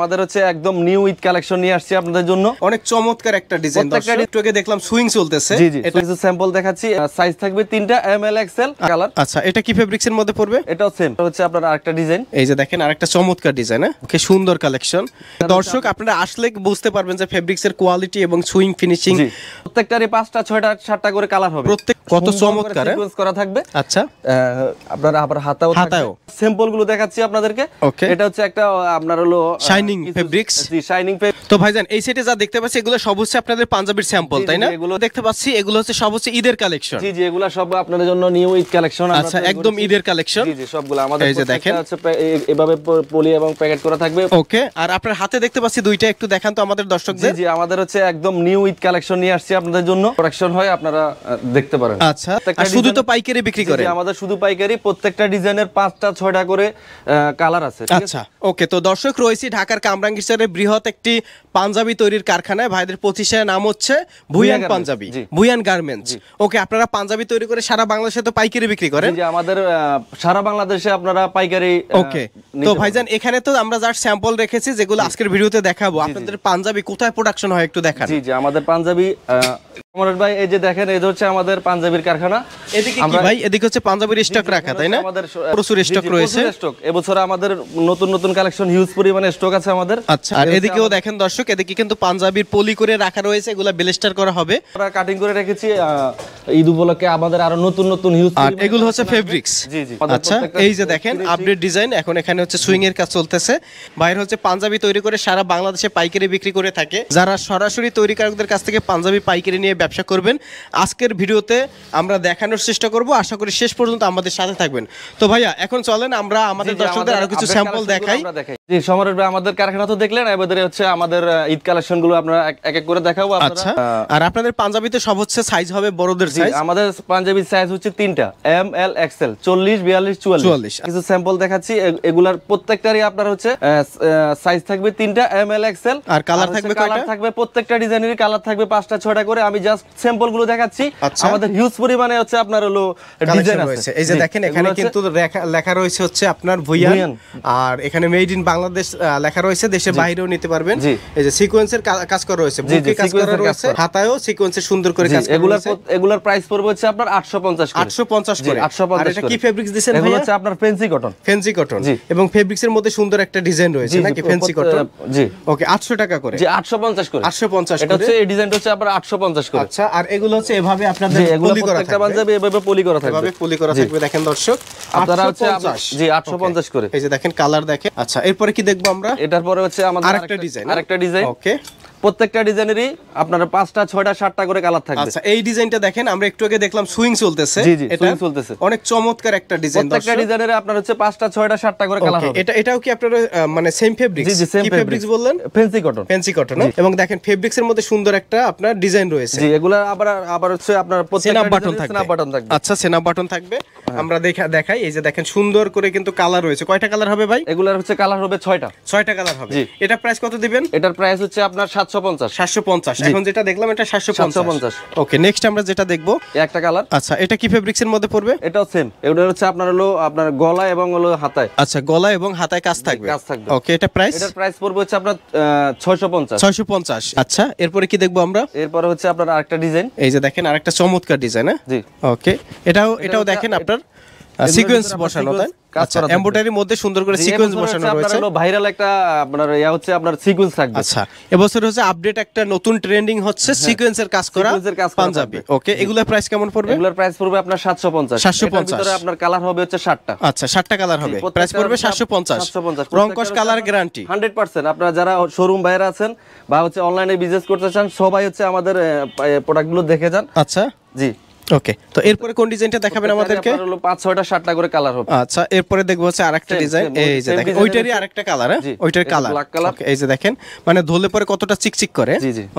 আমাদের হচ্ছে একদম নিউ উইথ কালেকশন নিয়ে আসছি আপনাদের জন্য। অনেক চমৎকার একটা ডিজাইন প্রত্যেকটা একটু দেখলাম সুইং চলতেছে। জি জি এটা কিছু স্যাম্পল দেখাচ্ছি। সাইজ থাকবে তিনটা এম এল এক্সেল কালার আচ্ছা এটা কি ফেব্রিক্স এর মধ্যে পড়বে? এটাও সেম হচ্ছে আপনার আরেকটা ডিজাইন এই যে দেখেন আরেকটা চমৎকার ডিজাইন ওকে সুন্দর কালেকশন দর্শক আপনারা আসলে বুঝতে পারবেন যে ফেব্রিক্স এর কোয়ালিটি এবং সুইং ফিনিশিং জি। প্রত্যেকটারই পাঁচটা ছয়টা সাতটা করে কালার হবে। প্রত্যেক কত চমৎকার, হ্যাঁ? করা থাকবে। আচ্ছা। আপনার আবার হাতাও হাতায়ও। স্যাম্পলগুলো দেখাচ্ছি আপনাদেরকে. এটা হচ্ছে একটা আপনার হলো fabrics। জি শাইনিং তো ভাইজান এই সেটে যা দেখতে পাচ্ছি এগুলো সব হচ্ছে আপনাদের পাঞ্জাবির স্যাম্পল তাই না? এগুলো- দেখতে পাচ্ছি এগুলো হচ্ছে সব হচ্ছে ঈদের কালেকশন জি জি এগুলা সব আপনাদের জন্য নিউ উইথ কালেকশন আচ্ছা একদম ঈদের কালেকশন জি জি সবগুলো। আমাদের এই যে দেখেন। হচ্ছে এভাবে পলি এবং প্যাকেট করা থাকবে। ওকে আর আপনার হাতে দেখতে পাচ্ছি দুইটা একটু দেখান তো আমাদের দর্শকদের। জি আমাদের হচ্ছে একদম নিউ উইথ কালেকশন নিয়ে আসছি আপনাদের জন্য। প্রোডাকশন হয় আপনারা দেখতে পারেন। আচ্ছা আর শুধু তো পাইকারি বিক্রি করে আমাদের শুধু পাইকারি প্রত্যেকটা ডিজাইনের পাঁচটা ছয়টা করে কালার আছে আচ্ছা ওকে তো দর্শক রয়েছি ঢাকার কামরাঙ্গীরচরের বৃহৎ একটি পাঞ্জাবি তৈরির কারখানায় ভাইদের প্রতিষ্ঠানের নাম হচ্ছে ভুয়ান পাঞ্জাবি জি। ভুয়ান গার্মেন্টস ওকে আপনারা পাঞ্জাবি তৈরি করে সারা বাংলাদেশে তো পাইকারি বিক্রি করেন? আমাদের সারা বাংলাদেশে আপনারা পাইকারি ওকে তো ভাইজান এখানে তো আমরা যার স্যাম্পল রেখেছি যেগুলো আজকের ভিডিওতে দেখাবো। আপনাদের পাঞ্জাবি কোথায় প্রোডাকশন হয় একটু দেখান। জি জি আমাদের পাঞ্জাবি কমরেড ভাই এই যে দেখেন এই হচ্ছে আমাদের পাঞ্জাবির কারখানা। এদিকে কি ভাই এদিকে হচ্ছে পাঞ্জাবির স্টক রাখা তাই না? প্রচুর স্টক রয়েছে। স্টক এবছর আমাদের নতুন নতুন কালেকশন হিউজ পরিমাণে স্টক আছে আমাদের। আচ্ছা আর এদিকেও দেখেন দর্শক এদিকে কিন্তু পাঞ্জাবির পলি করে রাখা রয়েছে এগুলা বেলেস্টার করা হবে। আমরা কাটিং করে রেখেছি ঈদ উপলক্ষে আমাদের আরও নতুন নতুন হিউজ আর এগুলো হচ্ছে ফেব্রিক্স জি, জি। আচ্ছা এই যে দেখেন আপডেট ডিজাইন এখন এখানে হচ্ছে সুইং এর কাজ চলতেছে। বাইরে হচ্ছে পাঞ্জাবি তৈরি করে সারা বাংলাদেশে পাইকারি বিক্রি করে থাকে। যারা সরাসরি তৈরিকারকদের কাছ থেকে পাঞ্জাবি পাইকারি নিয়ে ব্যবসা করবেন। আজকের ভিডিওতে আমরা দেখানোর চেষ্টা করব। আশা করি শেষ পর্যন্ত আমাদের সাথে থাকবেন। তো ভাইয়া এখন চলেন আমরা আমাদের দর্শকদের আরও কিছু স্যাম্পল দেখাই। জি সমরের ভাই আমাদের কারখানা তো দেখলেন এবারে হচ্ছে আমাদের ঈদ কালেকশনগুলো আপনারা এক এক করে দেখাবো আপনারা। আচ্ছা আর আপনাদের পাঞ্জাবিতে সব হচ্ছে সাইজ হবে বড়দের জি, সাইজ আমাদের পাঞ্জাবি সাইজ হচ্ছে তিনটা এম এল এক্সেল চল্লিশ বিয়াল্লিশ চুয়াল্লিশ। 44 কিছু স্যাম্পল দেখাচ্ছি এগুলার প্রত্যেকটারই আপনার হচ্ছে সাইজ থাকবে তিনটা এম এল এক্সেল আর কালার থাকবে কালার থাকবে প্রত্যেকটা ডিজাইনেরই কালার থাকবে পাঁচটা ছয়টা করে। আমি জাস্ট স্যাম্পলগুলো দেখাচ্ছি। আচ্ছা। আমাদের হিউজ পরিমাণে হচ্ছে আপনার হলো ডিজাইন আছে। এই যে দেখেন এখানে কিন্তু লেখা- রয়েছে হচ্ছে আপনার ভুইয়ান। আর এখানে মেড ইন বাংলাদেশ লেখা রয়েছে দেশের বাইরেও নিতে পারবেন। এই যে সিকোয়েন্সের কাজ করা রয়েছে। জি, জি, বুকে কাজ করা রয়েছে হাতায়ও সিকোয়েন্সের সুন্দর করে কাজ করা এগুলার রয়েছে। প্রাইস পড়বে হচ্ছে আপনার 850 করে। 850 করে। 850 আর এটা কি ফেব্রিক্স দিবেন ভাইয়া? হচ্ছে আপনার ফেন্সি কটন ফেন্সি কটন এবং মধ্যে সুন্দর একটা ডিজাইন রয়েছে জি, জি, নাকি ফেন্সি কটন জি। ওকে 800 টাকা করে। যে 850 করে। 850 এটা হচ্ছে এই ডিজাইনটা হচ্ছে আপনার 850 করে। আচ্ছা আর এগুলো হচ্ছে এভাবে আপনাদের পলি করা থাকবে। পাঞ্জাবি এভাবে পলি করা থাকবে। এভাবে পলি করা। থাকবে দেখেন দর্শক। আপনারা হচ্ছে 850 জি 850 করে। এই যে দেখেন কালার দেখেন। আচ্ছা এরপরে কি দেখব আমরা? এটার পরে হচ্ছে আমাদের আরেকটা ডিজাইন আরেকটা ডিজাইন ওকে প্রত্যেকটা ডিজাইনেরই আপনার পাঁচটা ছয়টা সাতটা করে কালার থাকবে। আচ্ছা এই ডিজাইনটা দেখেন আমরা একটু আগে দেখলাম সুইং চলতেছে। জি, চলতেছে। অনেক চমৎকার একটা ডিজাইন প্রত্যেকটা ডিজাইনের আপনার হচ্ছে পাঁচটা ছয়টা সাতটা করে কালার হবে। এটা এটাও কি আপনার মানে সেম ফেব্রিক্স জি জি সেম ফেব্রিক্স বললেন? ফেন্সি কটন ফ্যান্সি কটন এবং দেখেন ফেব্রিক্স এর মধ্যে সুন্দর একটা আপনার ডিজাইন রয়েছে। জি এগুলা আবার আবার হচ্ছে আপনার প্রত্যেকটা বাটন থাকবে। snap বাটন থাকবে। আচ্ছা সেনাপ বাটন থাকবে। আমরা দেখা দেখাই এই যে দেখেন সুন্দর করে কিন্তু কালার রয়েছে। কয়টা কালার হবে ভাই? এগুলার হচ্ছে কালার হবে ছয়টা। ছয়টা কালার হবে। এটা প্রাইস কত দিবেন? এটার প্রাইস হচ্ছে আপনার এখন যেটা দেখলাম এটা 750 ওকে নেক্সট আমরা যেটা দেখব একটা কালার। আচ্ছা এটা কি ফেব্রিক্স মধ্যে পড়বে? এটাও সেম এগুলো হচ্ছে আপনার হলো আপনার গলা এবং হলো হাতায়। আচ্ছা গলা এবং হাতায় কাজ থাকবে। কাজ থাকবে। ওকে এটা প্রাইস এটার প্রাইস পড়বে হচ্ছে আপনার ছয়শো পঞ্চাশ। ছয়শো পঞ্চাশ। আচ্ছা এরপরে কি দেখব আমরা? এরপরে হচ্ছে আপনার আরেকটা ডিজাইন এই যে দেখেন আরেকটা চমৎকার ডিজাইন হ্যাঁ? জি। ওকে এটাও এটাও দেখেন আপনার? সিকোয়েন্স বসানো তাই? আচ্ছা এমব্রয়ডারির মধ্যে। সুন্দর করে সিকোয়েন্স বসানো আপনার রয়েছে। হলো ভাইরাল একটা আপনার ইয়া হচ্ছে আপনার সিকুয়েন্স থাকবে। আচ্ছা এবছর হচ্ছে আপডেট একটা নতুন ট্রেন্ডিং হচ্ছে সিকোয়েন্সের কাজ করা কাজ পাঞ্জাবি। ওকে এগুলোর প্রাইস কেমন পড়বে? এগুলোর প্রাইস পড়বে আপনার সাতশো পঞ্চাশ। 750 ভিতরে আপনার কালার হবে হচ্ছে ষাটটা। আচ্ছা ষাটটা কালার হবে। প্রাইস পড়বে হচ্ছে সাতশো পঞ্চাশ। 750 রংকশ কালার গ্যারান্টি হান্ড্রেড পার্সেন্ট আপনারা যারা শোরুম বাইরে আছেন বা হচ্ছে অনলাইনে বিজনেস করতে চান সবাই হচ্ছে আমাদের প্রোডাক্টগুলো দেখে যান। আচ্ছা। জি। ওকে তো এরপরে কোন ডিজাইনটা দেখাবেন আমাদেরকে? হলো পাঁচ ছয়টা সাতটা করে কালার হবে। আচ্ছা এরপরে দেখব হচ্ছে আরেকটা ডিজাইন এই যে দেখেন ওইটারই আরেকটা কালার হ্যাঁ? ওইটার কালার ওকে এই যে দেখেন মানে ধরলে পরে কতটা চিকচিক করে।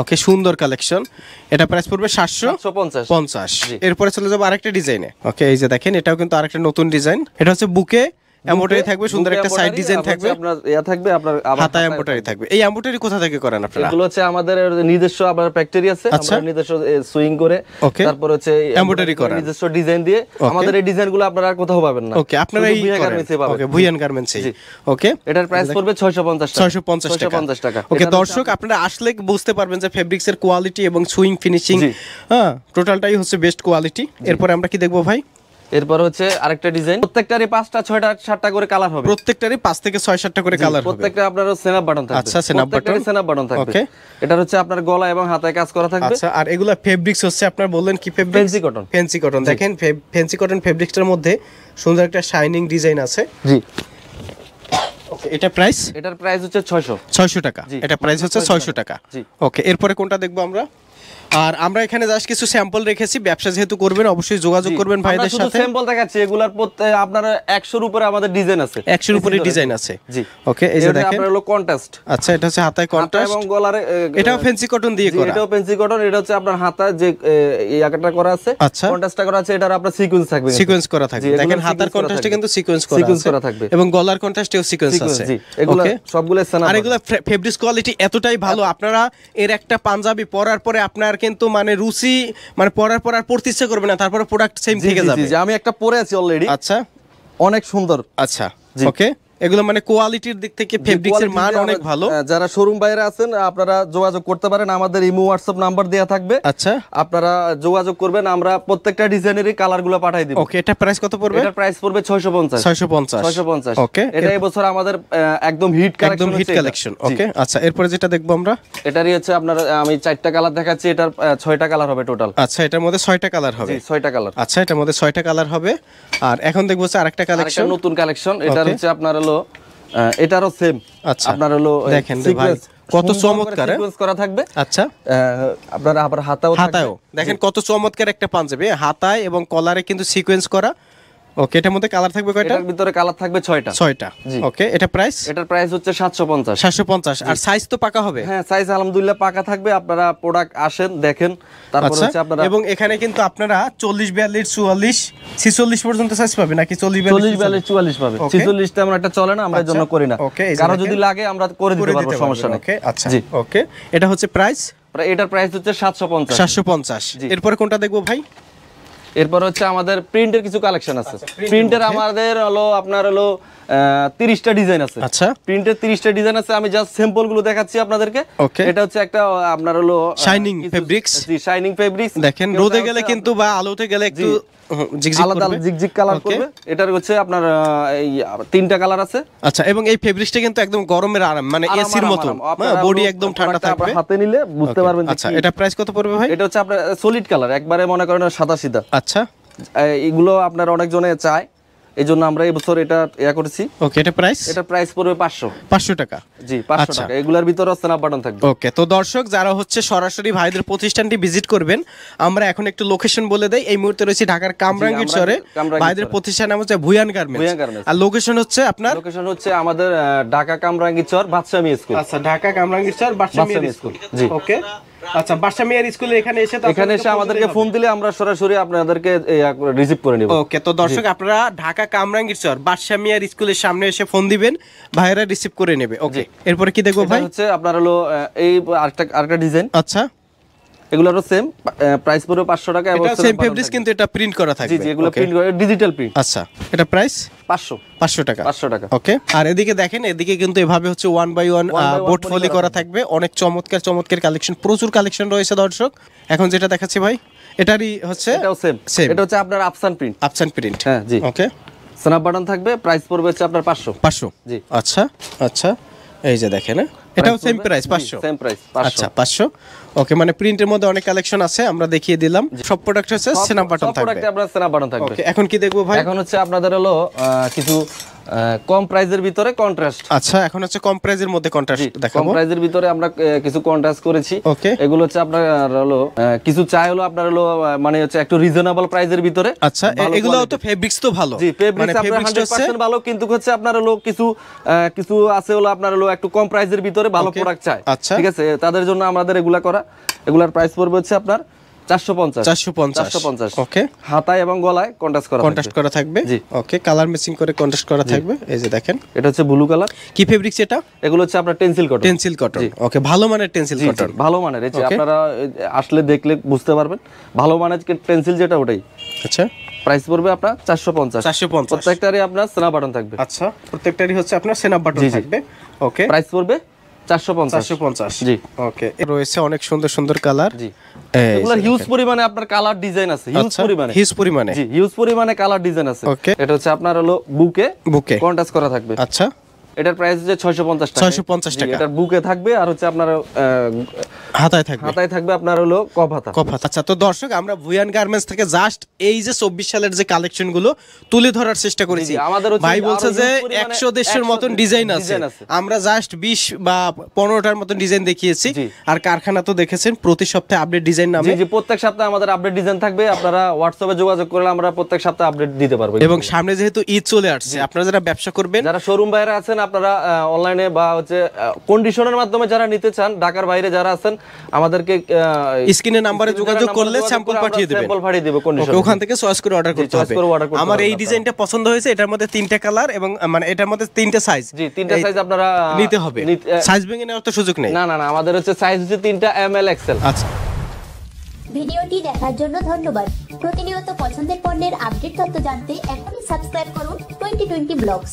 ওকে সুন্দর কালেকশন এটা প্রাইস পড়বে সাতশো সাতশো পঞ্চাশ। পঞ্চাশ। জি। এরপরে চলে যাব আরেকটা ডিজাইনে ওকে এই যে দেখেন এটাও কিন্তু আরেকটা নতুন ডিজাইন এটা হচ্ছে বুকে এমব্রয়ডারি থাকবে সুন্দর একটা সাইড ডিজাইন থাকবে। আপনার ইয়া থাকবে আপনার এমব্রয়ডারি থাকবে। এই এমব্রয়ডারি কোথা থেকে করেন আপনারা? এগুলো হচ্ছে আমাদের নিজস্ব আবার ফ্যাক্টরি আছে আচ্ছা। আমরা নিজস্ব সুইং করে তারপর হচ্ছে। নিজস্ব ডিজাইন দিয়ে আমাদের এই ডিজাইনগুলো আপনারা আর কোথাও পাবেন না। ওকে আপনারা এই এ পাবেন। ওকে ভুইয়ান গার্মেন্টসে ওকে এটার প্রাইস পড়বে 650 টাকা। 650 টাকা। 650 টাকা। ওকে দর্শক আপনারা আসলে বুঝতে পারবেন যে ফেব্রিক্স এর কোয়ালিটি এবং সুইং ফিনিশিং। হ্যাঁ টোটালটাই হচ্ছে বেস্ট কোয়ালিটি এরপরে আমরা কি দেখব ভাই? এরপর হচ্ছে আরেকটা ডিজাইন। প্রত্যেকটারই পাঁচটা ছয়টা সাতটা করে কালার হবে। প্রত্যেকটারই পাঁচ থেকে ছয় সাতটা করে কালার হবে। প্রত্যেকটা আপনার সেনাপ বাটন থাকবে। আচ্ছা, snap button। সেনাপ বাটন থাকবে. এটা হচ্ছে আপনার গলা এবং হাতায় কাজ করা থাকবে। আচ্ছা আর এগুলা ফেব্রিক্স হচ্ছে আপনার বললেন কি fabrics fancy cotton fancy cotton দেখেন ফ্যান্সি কটন ফেব্রিক্সটার মধ্যে সুন্দর একটা শাইনিং ডিজাইন আছে। জি। ওকে এটা প্রাইস এটার প্রাইস হচ্ছে 600 ছয়শো টাকা। এটা প্রাইস হচ্ছে ছয়শো টাকা। জি। ওকে এরপরে কোনটা দেখব আমরা? আর আমরা এখানে জাস্ট কিছু স্যাম্পল রেখেছি ব্যবসা যেহেতু করবেন অবশ্যই যোগাযোগ করবেন ভাইদের সাথে। স্যাম্পল দেখাচ্ছি এগুলার আপনার 100 এর উপরে আমাদের ডিজাইন আছে। একশোর উপরে ডিজাইন আছে। জি। ওকে এই যে দেখেন। আপনার হলো কন্ট্রাস্ট আচ্ছা এটা হচ্ছে হাতায় হাতা কন্ট্রাস্ট এবং গলারে এটাও ফ্যান্সি কটন দিয়ে করা। এটাও পেন্সি কটন এটা হচ্ছে আপনার হাতা যে এই আকারটা করা আছে। আচ্ছা। কন্ট্রাস্টটা করা আছে এটার আপনার সিকোয়েন্স থাকবে। সিকোয়েন্স করা থাকবে। দেখেন হাতার কন্ট্রাস্টে কিন্তু সিকোয়েন্স করা আছে। করা থাকবে। এবং গলার কন্ট্রাস্টেও সিকোয়েন্স আছে। জি। এগুলো সবগুলো সেনা আর এগুলো ফেব্রিক্স কোয়ালিটি এতটাই ভালো আপনারা এর একটা পাঞ্জাবি পরার পরে আপনার কিন্তু মানে রুচি মানে পরার পর আর পড়তে ইচ্ছে করবে না তারপরে প্রোডাক্ট সেম থেকে যাবে। আমি একটা পরে আছি অলরেডি আচ্ছা। অনেক সুন্দর। আচ্ছা ওকে এগুলো মানে কোয়ালিটির দিক থেকে ফেব্রিক্স এর quality মান অনেক ভালো। হ্যাঁ, যারা শোরুম বাইরে আছেন আপনারা যোগাযোগ করতে পারেন। আমাদের ইমো হোয়াটসঅ্যাপ নাম্বার দেওয়া থাকবে। আচ্ছা। আপনারা যোগাযোগ করবেন আমরা প্রত্যেকটা ডিজাইনেরই কালারগুলো পাঠাই দিব। ওকে এটা প্রাইস কত পড়বে? এটার প্রাইস পড়বে 650 650 650 ওকে এটা এবছর আমাদের একদম হিট কালেকশন একদম হিট কালেকশন ওকে আচ্ছা এরপরে যেটা দেখব আমরা? এটারই হচ্ছে আপনার আমি চারটা কালার দেখাচ্ছি এটার ছয়টা কালার হবে টোটাল আচ্ছা এটার মধ্যে ছয়টা কালার হবে। জি ছয়টা কালার আচ্ছা এটার মধ্যে ছয়টা কালার হবে। আর এখন দেখব হচ্ছে আরেকটা কালেকশন নতুন কালেকশন এটার Okay. হচ্ছে আপনার হলো এটারও সেম আচ্ছা। আপনার হলো দেখেন ভাই, কত চমৎকার, সিকোয়েন্স করা থাকবে। আচ্ছা। আপনার আবার হাতাও। হাতায়ও। দেখেন কত চমৎকার একটা পাঞ্জাবি হাতায় এবং কলারে কিন্তু সিকোয়েন্স করা। ওকে এটার মধ্যে কালার থাকবে কয়টা? এটার ভিতরে কালার থাকবে ছয়টা। ছয়টা। জি। ওকে এটা প্রাইস এটার প্রাইস হচ্ছে সাতশো পঞ্চাশ। সাতশো পঞ্চাশ। আর সাইজ তো পাকা হবে? হ্যাঁ সাইজ আলহামদুলিল্লাহ পাকা থাকবে। আপনারা প্রোডাক্ট আসেন দেখেন। তারপর আচ্ছা হচ্ছে আপনারা এবং এখানে কিন্তু আপনারা চল্লিশ বিয়াল্লিশ চুয়াল্লিশ ছিচল্লিশ পর্যন্ত সাইজ পাবে নাকি চল্লিশ চল্লিশ বিয়াল্লিশ চুয়াল্লিশ পাবে Okay. ছিচল্লিশ তেমন একটা চলে না আমরা এর জন্য আচ্ছা। করি না। কারও যদি লাগে আমরা করে দিতে পারব সমস্যা নেই। ওকে আচ্ছা। ওকে এটা হচ্ছে প্রাইস এটার প্রাইস হচ্ছে সাতশো পঞ্চাশ। সাতশো পঞ্চাশ। এরপরে কোনটা দেখব ভাই? এরপর হচ্ছে আমাদের প্রিন্টের কিছু কালেকশন আছে। আচ্ছা, প্রিন্টের আমাদের হলো আপনার হলো তিরিশটা ডিজাইন আছে। আচ্ছা। প্রিন্টের তিরিশটা ডিজাইন আছে আমি জাস্ট স্যাম্পলগুলো দেখাচ্ছি আপনাদেরকে। এটা হচ্ছে একটা আপনার হলো Shining fabrics। শাইনিং ফেব্রিক্স দেখেন রোদে গেলে কিন্তু বা আলোতে গেলে একটু আলাদা জিগজিগ কালার করবে। এটার হচ্ছে আপনার এই তিনটা কালার আছে। আচ্ছা এবং এই ফেব্রিক্সটা কিন্তু একদম গরমের আরাম মানে এসির আরাম। বডি একদম ঠান্ডা থাকবে। হাতে নিলে বুঝতে পারবেন আচ্ছা এটা প্রাইস কত পড়বে ভাই? এটা হচ্ছে আপনার সলিড কালার একবারে মনে করেন সাদা সিধা। আচ্ছা। এগুলো আপনার অনেকজনে চায়। এই জন্য আমরা এই বছর এটা ইয়া করেছি। ওকে এটা প্রাইস এটা প্রাইস পড়বে পাঁচশো। পাঁচশো টাকা? জি পাঁচশো আচ্ছা। টাকা। এগুলার ভিতরে স্ন্যাপ বাটন থাকবে। ওকে তো দর্শক যারা হচ্ছে সরাসরি ভাইদের প্রতিষ্ঠানটি ভিজিট করবেন আমরা এখন একটু লোকেশন বলে দেই। এই মুহূর্তে রয়েছে ঢাকার কামরাঙ্গীর কামরাঙ্গীর ভাইদের প্রতিষ্ঠান নাম হচ্ছে ভুয়ান গার্মেন্টস। আর লোকেশন হচ্ছে আপনার? লোকেশন হচ্ছে আমাদের ঢাকা কামরাঙ্গি চর বাদশামী স্কুল আচ্ছা ঢাকা কামরাঙ্গীর চর বাদশা বাদশা মিয়ার মিয়ার স্কুল স্কুল, জি। ওকে আচ্ছা বাসা মিয়ার স্কুলে এখানে এসে এখানে এসে আমাদেরকে ফোন দিলে আমরা সরাসরি আপনাদেরকে রিসিভ করে নিব। ওকে তো দর্শক আপনারা ঢাকা কামরাঙ্গীর চর বাদশা মিয়ার স্কুলের সামনে এসে ফোন দিবেন ভাইয়েরা রিসিভ করে নেবে। ওকে এরপরে কি দেখব ভাই? হচ্ছে আপনার হলো এই আরেকটা আরেকটা ডিজাইন আচ্ছা। এগুলোরও সেম প্রাইস পড়বে পাঁচশো টাকা এবং সেম ফেব্রিক্স কিন্তু এটা প্রিন্ট করা জি থাকবে। জি এগুলো প্রিন্ট করে ডিজিটাল প্রিন্ট আচ্ছা এটা প্রাইস পাঁচশো। পাঁচশো টাকা। পাঁচশো টাকা। ওকে আর এদিকে দেখেন এদিকে কিন্তু এভাবে হচ্ছে ওয়ান বাই ওয়ান ফলি করা থাকবে। অনেক চমৎকার চমৎকার কালেকশন প্রচুর কালেকশন রয়েছে দর্শক। এখন যেটা দেখাচ্ছি ভাই এটারই হচ্ছে এটাও সেম. এটা হচ্ছে আপনার আফসান প্রিন্ট আপসান প্রিন্ট হ্যাঁ জি। ওকে স্ন্যাপ বাটন থাকবে প্রাইস পড়বে হচ্ছে আপনার পাঁচশো। পাঁচশো। জি। আচ্ছা আচ্ছা। এই যে দেখেন হ্যাঁ? এটাও সেম প্রাইস পাঁচশো। সেম প্রাইস আচ্ছা পাঁচশো। ওকে মানে প্রিন্টের মধ্যে অনেক কালেকশন আছে আমরা দেখিয়ে দিলাম। সব প্রোডাক্ট হচ্ছে সেনা বাটন থাকবে। প্রোডাক্টে আপনার সেনা বাটন থাকবে। ওকে এখন কি দেখব ভাই? এখন হচ্ছে আপনাদের হলো কিছু কম প্রাইজের ভিতরে কন্ট্রাস্ট আচ্ছা এখন হচ্ছে কম প্রাইজের মধ্যে কন্ট্রাস্ট দেখাবো। কম প্রাইজের ভিতরে আমরা কিছু কন্ট্রাস্ট করেছি। ওকে এগুলো হচ্ছে আপনার হলো কিছু চাই হলো আপনার হলো মানে হচ্ছে একটু রিজনেবল প্রাইজের ভিতরে। আচ্ছা এগুলো তো ফেব্রিক্স তো ভালো। জি মানে ফেব্রিক্স আপনার 100% ভালো কিন্তু হচ্ছে আপনার হলো কিছু কিছু আছে হলো আপনার হলো একটু কম প্রাইজের ভিতরে ভালো. প্রোডাক্ট চাই। আচ্ছা। ঠিক আছে? তাদের জন্য আমাদের এগুলা করা। এগুলার প্রাইস পড়বে হচ্ছে আপনার ওকে হাতায় এবং গলায় কন্ট্রাস্ট করা কন্ট্রাস্ট থাকবে। করা থাকবে? জি। ওকে কালার ম্যাচিং করে কন্ট্রাস্ট করা থাকবে। এই যে দেখেন। এটা হচ্ছে ব্লু কালার কি ফেব্রিক্স এটা এগুলো হচ্ছে আপনার tensile cotton tensile cotton okay ভালো মানের টেনসিল জি, জি, কটন ভালো মানের। এই যে আপনারা আসলে দেখলে বুঝতে পারবেন। ভালো মানের পেন্সিল যেটা ওটাই। আচ্ছা। প্রাইস পড়বে আপনার চারশো পঞ্চাশ। চারশো পঞ্চাশ। প্রত্যেকটারই আপনার স্ন্যাপ বাটন থাকবে। আচ্ছা প্রত্যেকটারই হচ্ছে আপনার সেনাপ বাটন। থাকবে। ওকে প্রাইস পড়বে চারশো পঞ্চাশ। চারশো পঞ্চাশ। জি। ওকে। রয়েছে অনেক সুন্দর সুন্দর কালার। জি। এগুলোর হিউজ পরিমাণে আপনার কালার ডিজাইন আছে। হিউজ আচ্ছা পরিমাণে। হিউজ পরিমাণে। জি হিউজ পরিমাণে কালার ডিজাইন আছে। ওকে। এটা হচ্ছে আপনার হলো বুকে বুকে। কন্ট্রাস্ট করা থাকবে। আচ্ছা। এটার প্রাইস হচ্ছে ছয়শো পঞ্চাশ টাকা। 650 টাকা। এটার বুকে থাকবে আর হচ্ছে আপনার হাতায় থাকবে। হাতায় থাকবে আপনার হলো কপ হাতা। কফা আচ্ছা তো দর্শক আমরা ভুয়ান গার্মেন্টস থেকে জাস্ট এই যে চব্বিশ সালের যে কালেকশনগুলো তুলে ধরার চেষ্টা করেছি। আমাদের ভাই বলছে যে পরিমাণে একশো দেড়শোর 100 মতন ডিজাইন আছে। আমরা জাস্ট বিশ বা পনেরোটার মতন ডিজাইন দেখিয়েছি। আর কারখানা তো দেখেছেন প্রতি সপ্তাহে আপডেট ডিজাইন নামে। জি প্রত্যেক সপ্তাহে আমাদের আপডেট ডিজাইন থাকবে। আপনারা হোয়াটসঅ্যাপে যোগাযোগ করলে আমরা প্রত্যেক সপ্তাহে আপডেট দিতে পারব। এবং সামনে যেহেতু ঈদ চলে আসছে আপনারা যারা ব্যবসা করবেন যারা শোরুম বাইরে আছেন আপনারা অনলাইনে বা হচ্ছে কন্ডিশনের মাধ্যমে যারা নিতে চান ঢাকার বাইরে যারা আছেন আমাদেরকে স্ক্রিনে নাম্বারে যোগাযোগ করলে স্যাম্পল পাঠিয়ে দেবেন। স্যাম্পল পাঠিয়ে দেব কন্ডিশন ওখান থেকে চয়েস করে অর্ডার করতে হবে। আমার এই। ডিজাইনটা পছন্দ হয়েছে এটার মধ্যে তিনটা কালার এবং মানে এটার মধ্যে তিনটা সাইজ জি তিনটা সাইজ আপনারা নিতে হবে। সাইজ ভেঙে নেওয়ার তো সুযোগ নেই। না না না আমাদের হচ্ছে সাইজ হচ্ছে তিনটা এম এল এক্সেল আচ্ছা। ভিডিওটি দেখার জন্য ধন্যবাদ। প্রতিনিয়ত পছন্দের পণ্যের আপডেট তথ্য জানতে এখনই সাবস্ক্রাইব করুন টোয়েন্টি টোয়েন্টি ব্লগস।